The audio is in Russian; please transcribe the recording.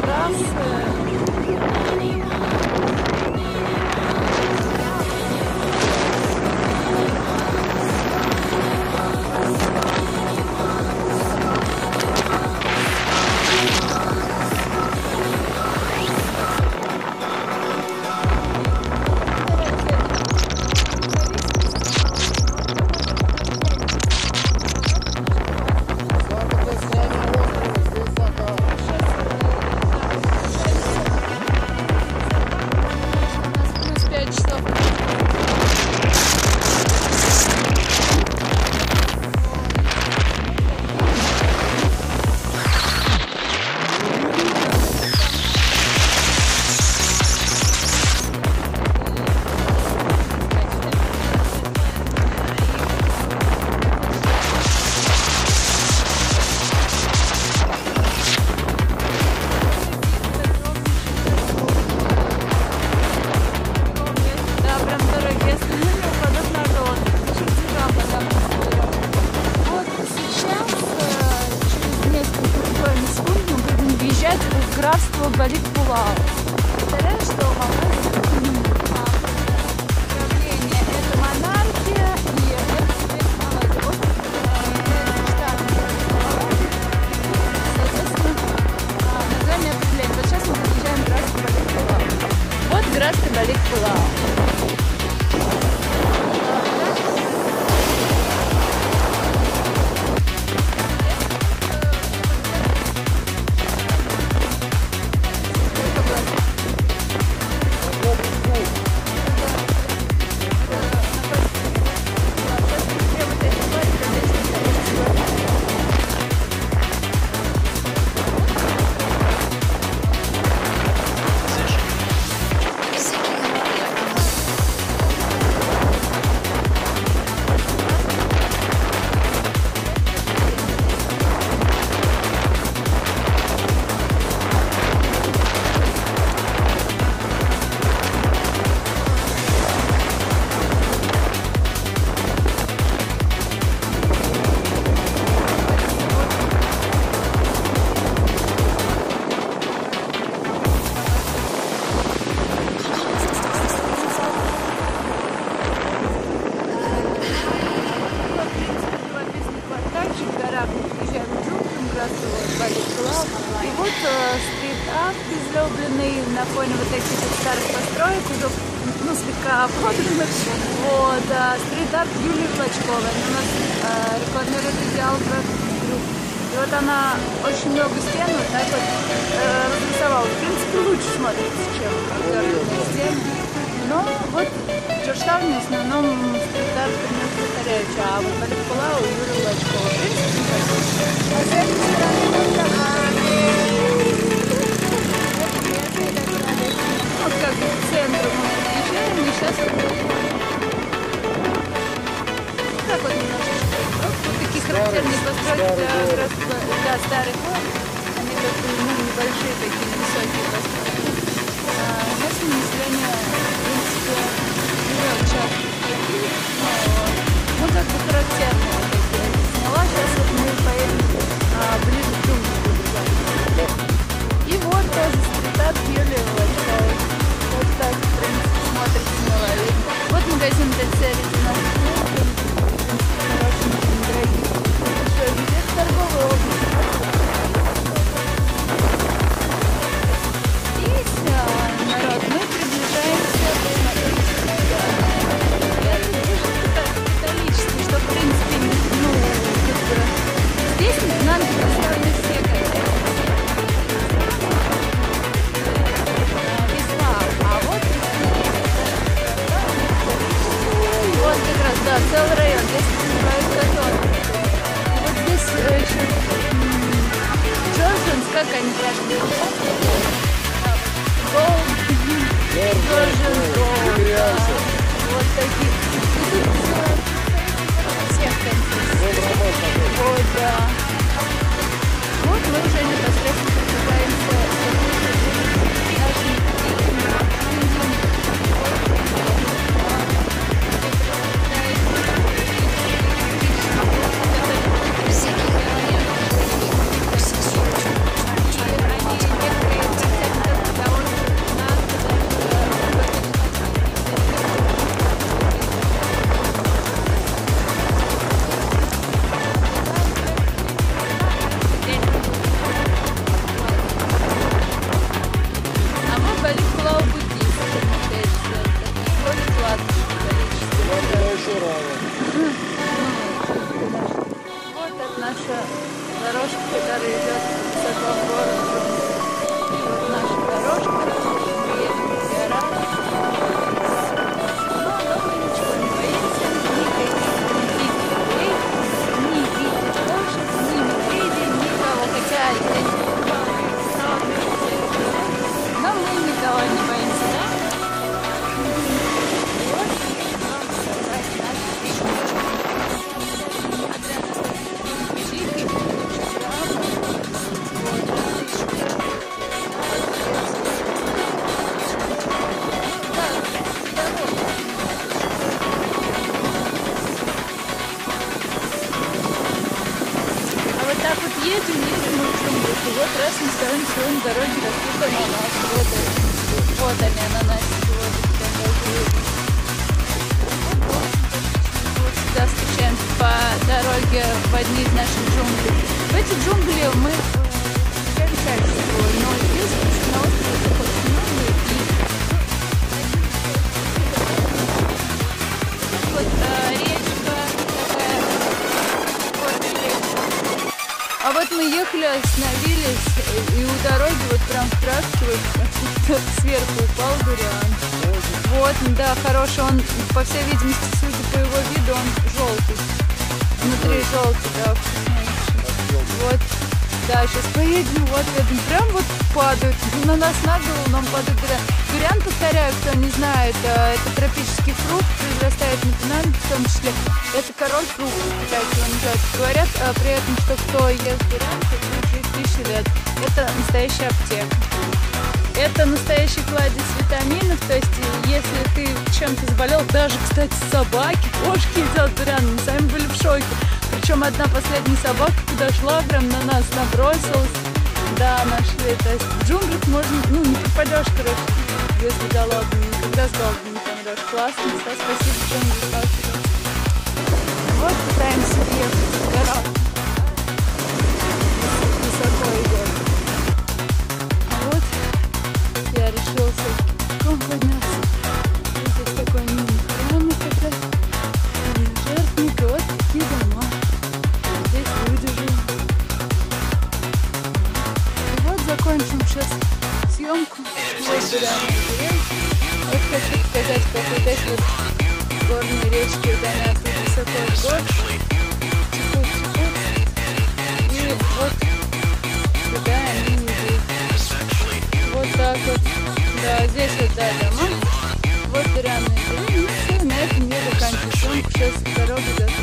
трассы. Построек, уже ну, слегка ободранных. Вот, а, стрит-арт Юлии Клочковой. Она у нас э, рекламирует идеал групп. И вот она очень много стен вот так вот э, разрисовала. В принципе, лучше смотрится, чем обзорные стены. Но вот в Джорджтауне в основном стрит-арт примерно повторяется, а вот Балик-Пулау и Юлия Клочкова. В принципе, неплохо. А с этой стороны вот вот так вот немножечко. Такие характерные постройки для, для старых город. Они такие, ну, небольшие такие, высокие постройки. А местное население, в принципе, живет часто ну, как бы Вот таких. Всех. Вот, да. Вот мы уже непосредственно 誰じゃ едем, едем мы джунглях, и вот раз мы ставим сегодня дороги растут ананас. Вот, они, вот они, ананасики, вот даже видно. Вот сюда встречаемся по дороге в одни из наших джунглей. В эти джунгли мы мы ехали, остановились, и у дороги вот прям спрашивают, сверху упал дуриан. Вот, да, хороший, он, по всей видимости, судя по его виду, он желтый. Внутри желтый, да, вкуснейший. Вот, да, сейчас поедем, вот, едем, прям вот падают, на нас на голову нам падают дуриан. Дуриан, повторяю, кто не знает, э, это тропический фрукт, произрастает на Пенаме в том числе. Это король фруктов, китайцы его называют. Говорят э, при этом, что кто ест дуриан, будет жить тысячи лет. Это настоящая аптека. Это настоящий кладезь витаминов, то есть если ты чем-то заболел, даже, кстати, собаки, кошки едят дуриан, мы сами были в шоке. Причем одна последняя собака подошла, прям на нас набросилась. Да, нашли. То есть в джунглях можно, ну, не пропадешь, короче, если голодный. Никогда с голодным не помрешь. Классно, Стас, спасибо, джунгли, Вот хочу сказать, как вот эти вот горные речки ударят высоко в год, Текут, текут. И вот сюда они не идут. Вот так вот. Да, здесь вот, да, дома. Вот деревянные деревья. И все, на этом я заканчиваю съемку. Сейчас дорога до